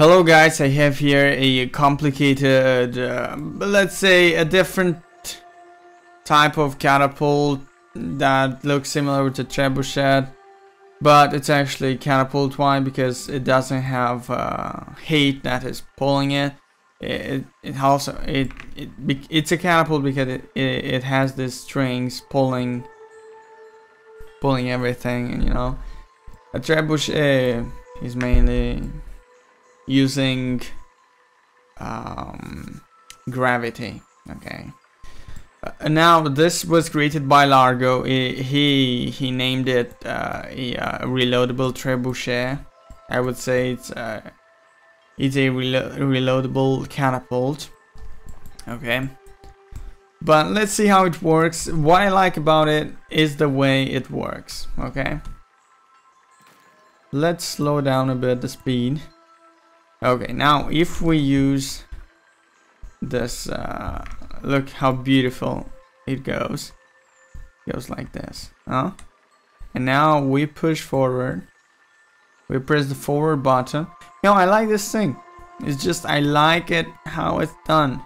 Hello guys, I have here a complicated, uh, let's say a different type of catapult that looks similar to trebuchet, but it's actually catapult. Why? Because it doesn't have uh, height that is pulling it. It, it also it, it it's a catapult because it, it, it has these strings pulling pulling everything and you know a trebuchet is mainly using um, gravity. Okay. Uh, now this was created by Largo. He he, named it uh, a uh, reloadable trebuchet. I would say it's uh, it's a relo reloadable catapult. Okay. But let's see how it works. What I like about it is the way it works. Okay. Let's slow down a bit the speed. Okay, now if we use this, uh, look how beautiful it goes. It goes like this, huh? And now we push forward. We press the forward button. You know, I like this thing. It's just, I like it how it's done.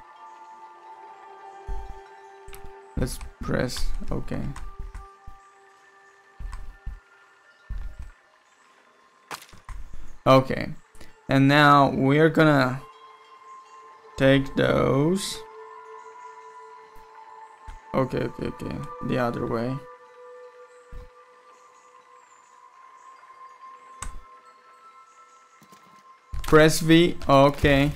Let's press, okay. Okay. And now we're gonna take those. Okay, okay, okay. The other way. Press V. Okay.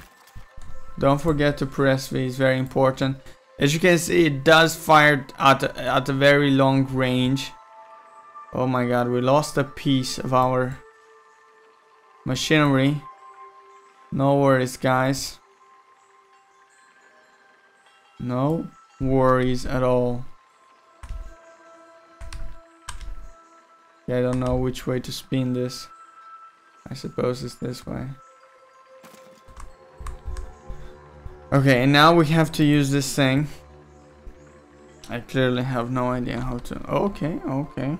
Don't forget to press V. It's very important. As you can see, it does fire at a, at a very long range. Oh my god, we lost a piece of our machinery. No worries, guys. No worries at all. Yeah, I don't know which way to spin this. I suppose it's this way. Okay, and now we have to use this thing. I clearly have no idea how to... Okay, okay.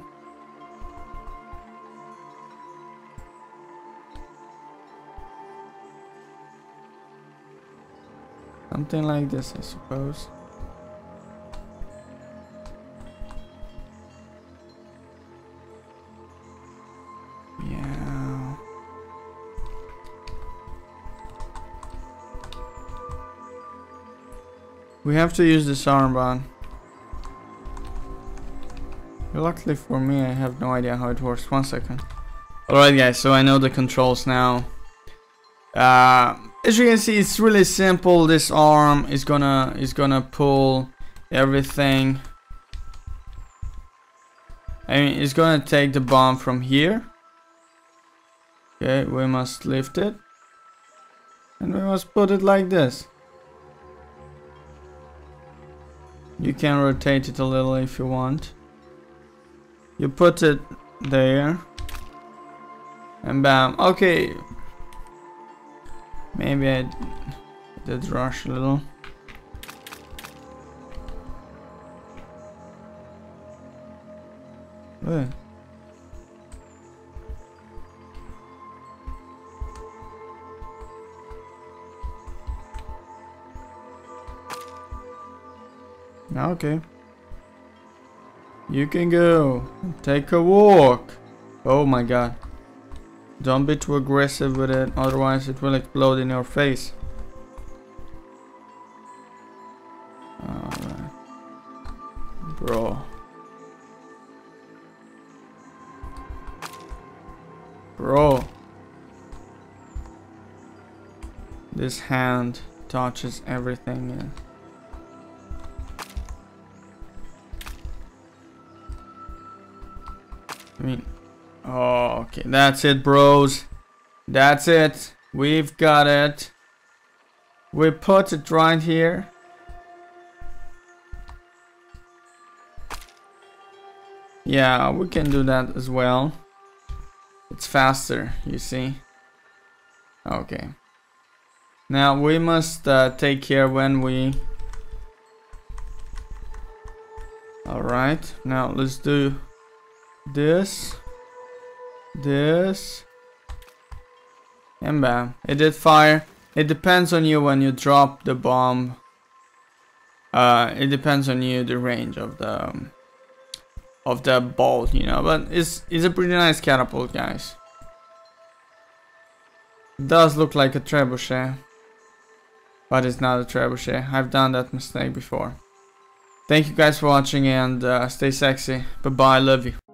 Something like this, I suppose. Yeah. We have to use this armband. Luckily for me, I have no idea how it works. One second. Alright guys, so I know the controls now. Uh, as you can see it's really simple. This arm is gonna is gonna pull everything. I mean it's gonna take the bomb from here. Okay we must lift it. And we must put it like this. You can rotate it a little if you want. You put it there. And bam. Okay Maybe I did rush a little. What? Ah, okay. You can go. Take a walk. Oh my god. Don't be too aggressive with it, otherwise it will explode in your face. Bro. Bro. This hand touches everything. Yeah. I mean, Oh, okay. That's it, bros. That's it. We've got it. We put it right here. Yeah, we can do that as well. It's faster, you see. Okay. Now we must uh, take care when we... Alright, now let's do this this And bam. It did fire. It depends on you when you drop the bomb. Uh, it depends on you the range of the um, of the bolt, you know. But it's it's a pretty nice catapult, guys. Does look like a trebuchet, but it's not a trebuchet. I've done that mistake before. Thank you guys for watching and uh, stay sexy. Bye bye. Love you.